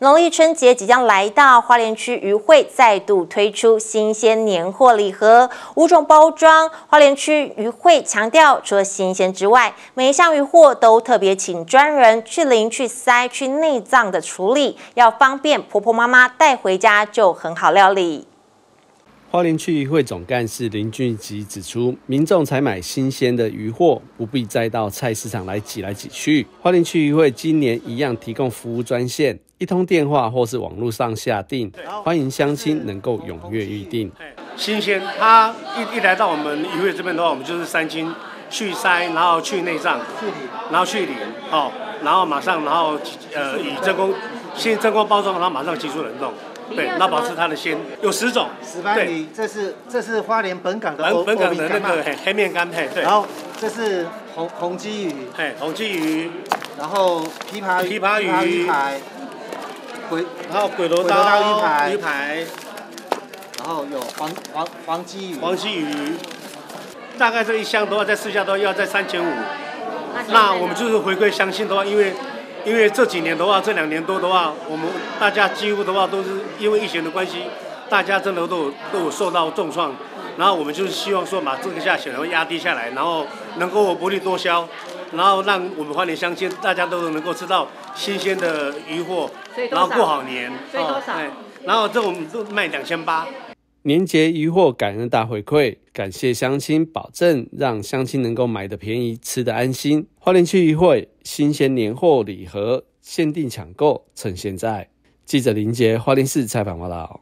农历春节即将来到，花莲区渔会再度推出新鲜年货礼盒，五种包装。花莲区渔会强调，除了新鲜之外，每一项渔货都特别请专人去鳞、去鳃、去内脏的处理，要方便婆婆妈妈带回家就很好料理。花莲区渔会总干事林俊吉指出，民众采买新鲜的渔货，不必再到菜市场来挤来挤去。花莲区渔会今年一样提供服务专线，一通电话或是网络上下订，欢迎乡亲能够踊跃预定。新鲜，他一一来到我们渔会这边的话，我们就是三斤去鳃，然后去内脏，然后去鳞，哦，然后马上，然后呃以真空先真空包装，然后马上急速冷冻。对，那保持它的鲜有十种。石斑鱼，这是这是花莲本港的本本港的那个黑黑面干配。对。然后这是红红鲫鱼。嘿，红鲫鱼。然后琵琶琵琶鱼。鱼排。鬼。然后鬼头刀鱼排。鱼排。然后有黄黄黄鲫鱼。黄鲫鱼。大概这一箱的话，在市价都要在三千五。那我们就是回归相信的话，因为。因为这几年的话，这两年多的话，我们大家几乎的话都是因为疫情的关系，大家真的都有都有受到重创。然后我们就是希望说，把这个价钱能够压低下来，然后能够薄利多销，然后让我们花莲乡亲大家都能够吃到新鲜的鱼货，然后过好年。所以多少？然后这我们都卖两千八。年节渔获感恩大回馈，感谢乡亲，保证让乡亲能够买的便宜，吃的安心。花莲区渔会新鲜年货礼盒限定抢购，趁现在。记者林杰花莲市采访报道。